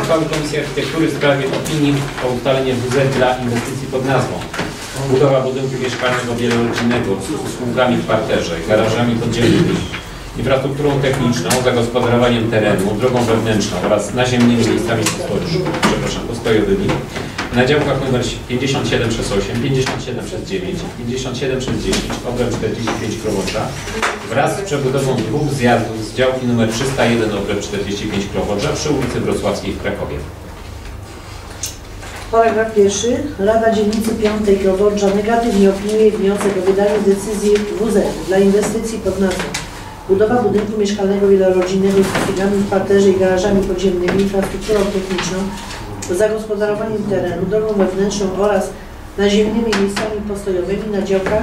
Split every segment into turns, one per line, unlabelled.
Uchwały Komisji Architektury w sprawie opinii o ustaleniu WZ dla inwestycji pod nazwą. Budowa budynku mieszkalnego wielorodzinnego z usługami w parterze, garażami podziemnymi, infrastrukturą techniczną, zagospodarowaniem terenu, drogą wewnętrzną oraz naziemnymi miejscami postoju- przepraszam, postojowymi na działkach nr 57 przez 8, 57 przez 9, 57 przez 10, obręb 45 Krowocza wraz z przebudową dwóch zjazdów z działki nr 301 obręb 45 Krowocza przy ulicy Wrocławskiej w Krakowie.
Paragraf pierwszy. Rada Dzielnicy Piątej Krowodża negatywnie opiniuje wniosek o wydanie decyzji WZ dla inwestycji pod nazwą Budowa budynku mieszkalnego wielorodzinnego z usługami w parterze i garażami podziemnymi, infrastrukturą techniczną, zagospodarowaniem terenu, drogą wewnętrzną oraz naziemnymi miejscami postojowymi na działkach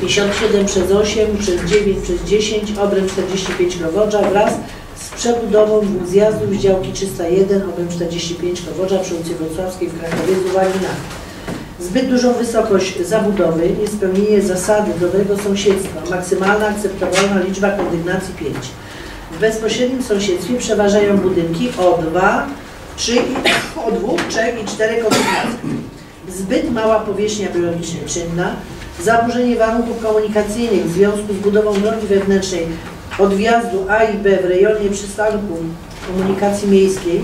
57 przez 8, przez 9, przez 10, obręb 45 Krowodża wraz z przebudową dwóch zjazdów z działki 301, obręb 45 Kowodża przy ulicy Wrocławskiej w Krakowie z uwagi na zbyt dużą wysokość zabudowy, niespełnienie zasady dobrego sąsiedztwa, maksymalna akceptowalna liczba kondygnacji 5. W bezpośrednim sąsiedztwie przeważają budynki o 2, 3, i- o 2, 3 i 4 kondygnacji. Zbyt mała powierzchnia biologicznie czynna, zaburzenie warunków komunikacyjnych w związku z budową drogi wewnętrznej od wjazdu A i B w rejonie przystanku komunikacji miejskiej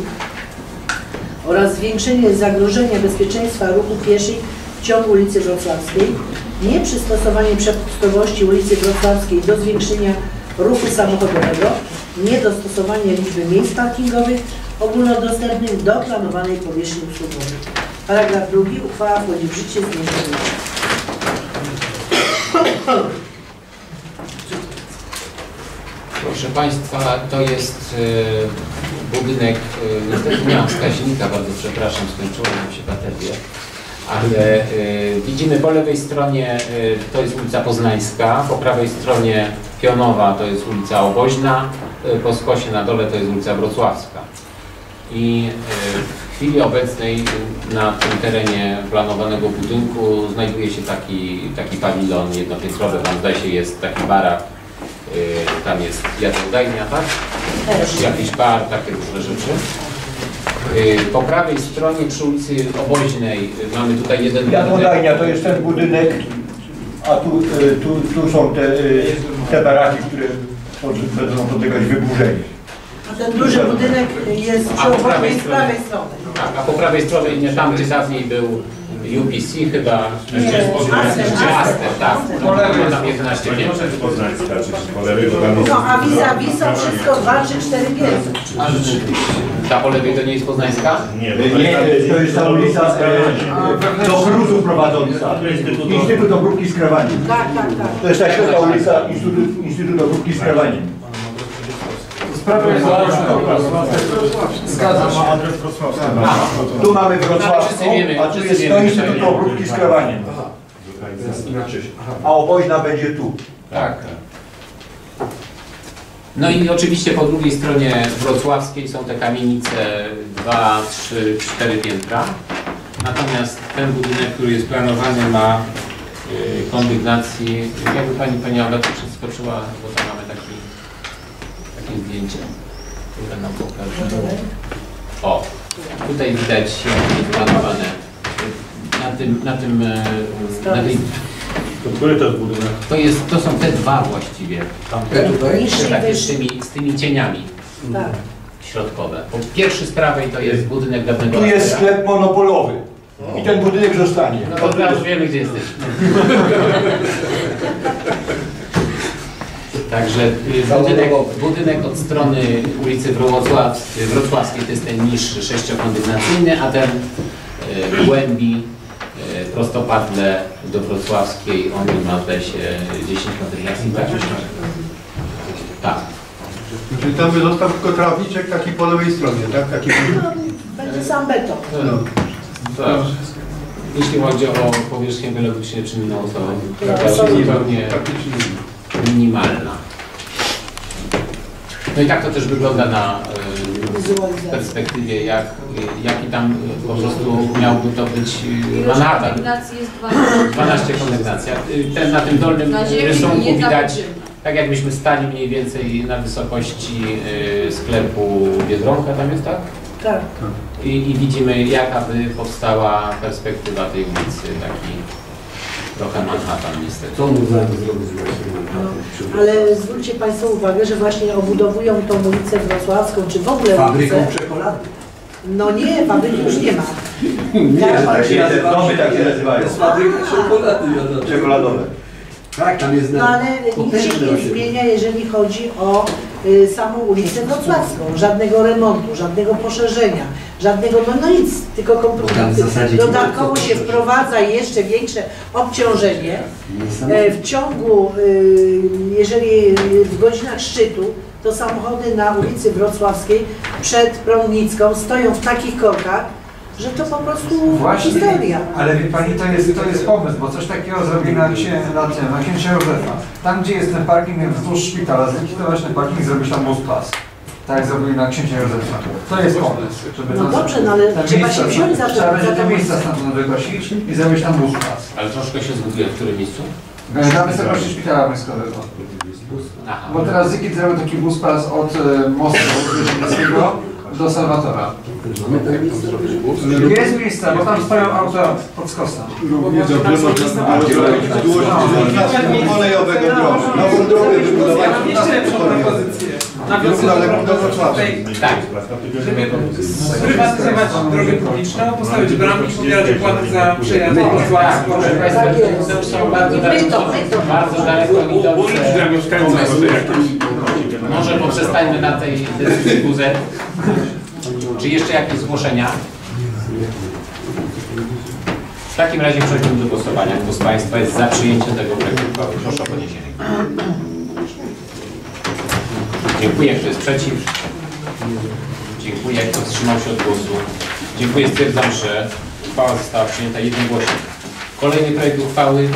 oraz zwiększenie zagrożenia bezpieczeństwa ruchu pieszych w ciągu ulicy Wrocławskiej, nieprzystosowanie przepustowości ulicy Wrocławskiej do zwiększenia ruchu samochodowego, niedostosowanie liczby miejsc parkingowych ogólnodostępnych do planowanej powierzchni usługowej. Paragraf drugi. Uchwała wchodzi w życie z dniem.
Proszę Państwa, to jest e, budynek, niestety nie mam wskaźnika, bardzo przepraszam, skończyła nam się bateria, ale e, widzimy po lewej stronie e, to jest ulica Poznańska, po prawej stronie Pionowa to jest ulica Oboźna, po skosie na dole to jest ulica Wrocławska. I e, w chwili obecnej na tym terenie planowanego budynku znajduje się taki, taki pawilon jednopiętrowy, tam zdaje się jest taki barak, e, tam jest jadłodajnia, tak?
Też.
Jakiś bar, takie różne rzeczy. E, Po prawej stronie przy ulicy Oboźnej mamy tutaj jeden
Jadłodajnia to jest ten budynek, a tu, y, tu, tu są te, y, te baraki, które będą podlegać wyburzeniu.
A ten duży budynek jest przy
prawej
z
stronie?
prawej strony.
Tak, a po prawej stronie, nie tam gdzie dawniej był UPC chyba,
Nie, Aster,
tak,
Aster.
Ma tam 11 piętr.
Poznańska, czy po lewej, bo tam jest...
No a vis-a-vis są wszystko 2 czy 4 piętra.
Ta po lewej to nie jest poznańska?
Nie,
Nie, to jest ta ulica y, do Gruzu prowadząca. Instytut Obróbki z Krawaniem.
Tak, tak, tak.
To jest ta środka ulica Instytut, Instytut Obróbki z Krawaniem.
Zgadzam się. adres wrocławski.
Tu mamy Wrocławską, a tu
wszyscy
jest
wiemy,
to
że
Instytut Obróbki z Krawaniem. A oboźna będzie tu.
Tak. No i oczywiście po drugiej stronie wrocławskiej są te kamienice 2, 3, 4 piętra. Natomiast ten budynek, który jest planowany ma y, kondygnacji, jakby Pani Pani Agata przeskoczyła, bo tam mamy taki, takie zdjęcie, które nam pokaże. O, tutaj widać planowane. Na tym, na tym, e, na tej,
To który to jest budynek?
to jest, to są te dwa właściwie. Takie z tymi, z tymi cieniami
Tak.
środkowe. Bo pierwszy z prawej to jest budynek dawnego
Tu jest sklep monopolowy. I ten budynek zostanie.
No to teraz wiemy gdzie jesteśmy. Także y, budynek, budynek od strony ulicy Wrocław, Wrocławskiej to jest ten niższy, sześciokondygnacyjny, a ten y, głębi y, prostopadle do Wrocławskiej, on ma zdaje się 10 kondygnacji. Tak? tak.
Czyli tam by został tylko trawniczek taki po lewej stronie, tak? Taki
No, będzie sam beton.
no.
Tak. Jeśli chodzi o powierzchnię biologicznie czynną, to
Ja
taka
absolutnie.
zupełnie
Praktycznie
minimalna. No i tak to też wygląda na y,
Wizualizacja.
perspektywie, jak, jaki tam po prostu miałby to być y, Manhattan.
kondygnacji jest 12.
12 kondygnacja. Y, Ten, na tym dolnym rysunku widać, tak jakbyśmy stali mniej więcej na wysokości y, sklepu Biedronka, tam jest tak?
Tak.
I, I widzimy, jaka by powstała perspektywa tej ulicy, taki trochę Manhattan niestety.
Co zrobić właśnie na tym
Ale zwróćcie Państwo uwagę, że właśnie obudowują tą ulicę Wrocławską, czy w ogóle
Fabryką
ulicę.
czekolady.
No nie, fabryki już nie ma.
Nie,
tak się nazywa- domy tak się nazywają.
To jest fabryka czekolady.
Czekoladowe.
Tak, tam jest
No ale nic się nie zmienia, jeżeli chodzi o y, samą ulicę Wrocławską. Żadnego remontu, żadnego poszerzenia, żadnego, no, no nic, tylko
ma
Dodatkowo się wprowadza jeszcze większe obciążenie. E, W ciągu, y, jeżeli w godzinach szczytu, to samochody na ulicy Wrocławskiej przed Prądnicką stoją w takich korkach, że to po prostu
Właśnie,
historia.
ale wie Pani, to jest, to jest pomysł, bo coś takiego zrobili na, księ, na, tym, na księcia Józefa. Tam, gdzie jest ten parking wzdłuż szpitala, zlikwidować ten parking i zrobić tam bus pas. Tak jak zrobili na księcia Józefa. To jest pomysł, żeby
No dobrze, no ale
te
trzeba się wziąć za to-
Trzeba będzie te miejsca
miejsce.
stamtąd wygłosić i zrobić tam bus pas.
Ale troszkę się zgubiłem, w którym miejscu?
Na wysokości szpitala wojskowego. Bo teraz Zikit zrobił taki bus pas od e, mostu Wierzchnickiego do Salwatora. Jest miejsca, bo tam stoją auta pod skosem.
Trasy kolejowego drogi. Nową drogę wybudować.
Jeszcze lepszą propozycję.
Tak.
Żeby sprywatyzować drogę publiczną, postawić bramki, pobierać opłaty za przejazd
Państwa,
Tak
to są bardzo daleko, bardzo daleko idące pomysły. Może poprzestańmy na tej WZ. Czy jeszcze jakieś zgłoszenia? W takim razie przechodzimy do głosowania. Kto z Państwa jest za przyjęciem tego projektu uchwały? Proszę o podniesienie Dziękuję. Kto jest przeciw? Dziękuję. Kto wstrzymał się od głosu? Dziękuję. Stwierdzam, że uchwała została przyjęta jednogłośnie. Kolejny projekt uchwały